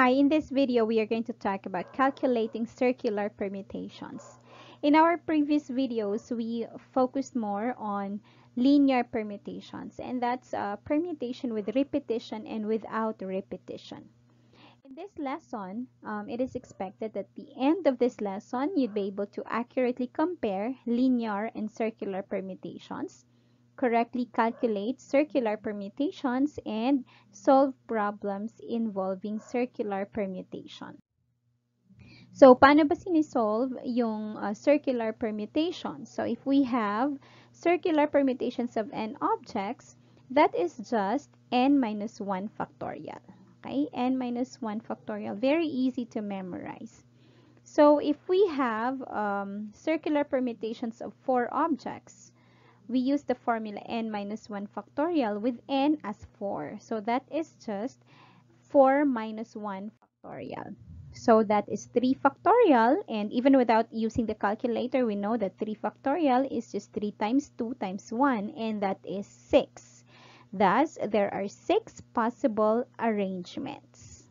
Hi, in this video we are going to talk about calculating circular permutations. In our previous videos, we focused more on linear permutations and that's a permutation with repetition and without repetition. In this lesson, um, it is expected that the end of this lesson you'd be able to accurately compare linear and circular permutations correctly calculate circular permutations and solve problems involving circular permutation. So, paano ba sinisolve yung uh, circular permutation? So, if we have circular permutations of n objects, that is just n minus 1 factorial. Okay, n minus 1 factorial. Very easy to memorize. So, if we have um, circular permutations of four objects, we use the formula n minus 1 factorial with n as 4. So that is just 4 minus 1 factorial. So that is 3 factorial and even without using the calculator, we know that 3 factorial is just 3 times 2 times 1 and that is 6. Thus, there are 6 possible arrangements.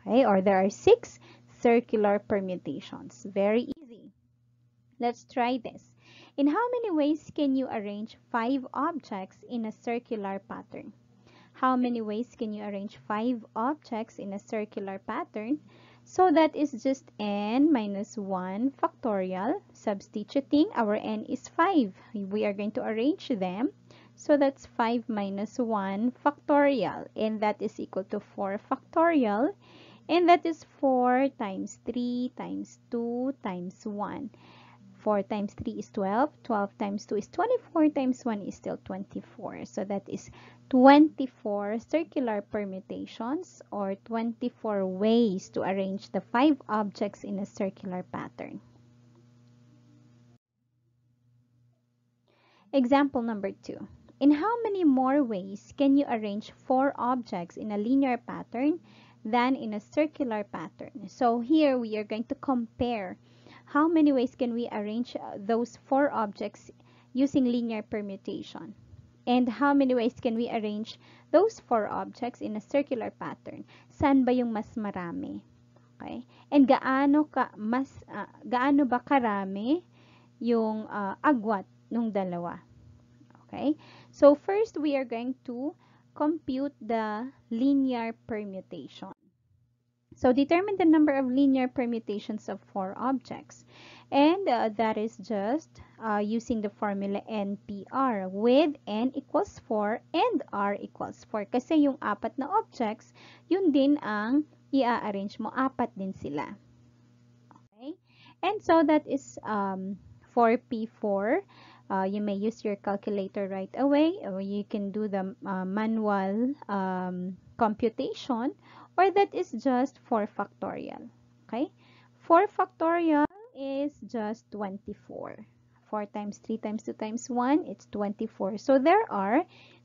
Okay, or there are 6 circular permutations. Very easy. Let's try this. In how many ways can you arrange five objects in a circular pattern? How many ways can you arrange five objects in a circular pattern? So that is just n minus 1 factorial. Substituting, our n is 5. We are going to arrange them. So that's 5 minus 1 factorial. And that is equal to 4 factorial. And that is 4 times 3 times 2 times 1. 4 times 3 is 12. 12 times 2 is 24 times 1 is still 24. So that is 24 circular permutations or 24 ways to arrange the 5 objects in a circular pattern. Example number 2. In how many more ways can you arrange 4 objects in a linear pattern than in a circular pattern? So here we are going to compare how many ways can we arrange uh, those four objects using linear permutation? And how many ways can we arrange those four objects in a circular pattern? Saan ba yung mas marami? Okay? And gaano ka mas uh, gaano ba karami yung uh, agwat ng dalawa? Okay? So first we are going to compute the linear permutation. So determine the number of linear permutations of four objects. And uh, that is just uh, using the formula NPR with N equals 4 and R equals 4. Kasi yung apat na objects, yun din ang i-arrange mo. Apat din sila. Okay? And so that is um, 4P4. Uh, you may use your calculator right away or you can do the uh, manual um, computation or that is just 4 factorial. Okay? 4 factorial is just 24. 4 times 3 times 2 times 1, it's 24. So there are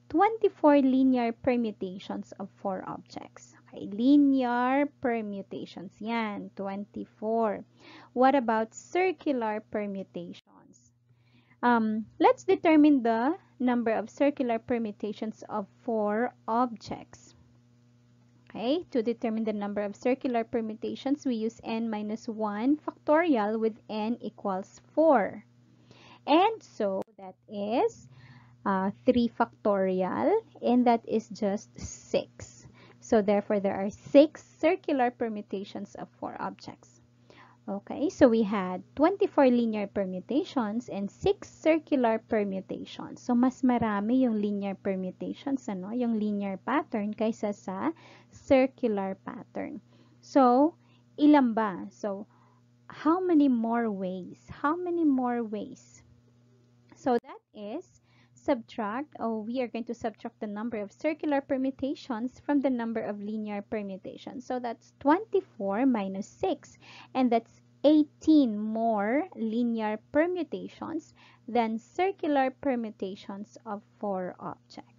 24 linear permutations of 4 objects. Okay, linear permutations. Yan, 24. What about circular permutations? Um, let's determine the number of circular permutations of 4 objects. Okay, to determine the number of circular permutations, we use n minus 1 factorial with n equals 4. And so that is uh, 3 factorial and that is just 6. So therefore, there are 6 circular permutations of 4 objects. Okay, so we had 24 linear permutations and 6 circular permutations. So, mas marami yung linear permutations, ano, yung linear pattern kaysa sa circular pattern. So, ilan ba? So, how many more ways? How many more ways? So, that is subtract, oh, we are going to subtract the number of circular permutations from the number of linear permutations. So that's 24 minus 6, and that's 18 more linear permutations than circular permutations of four objects.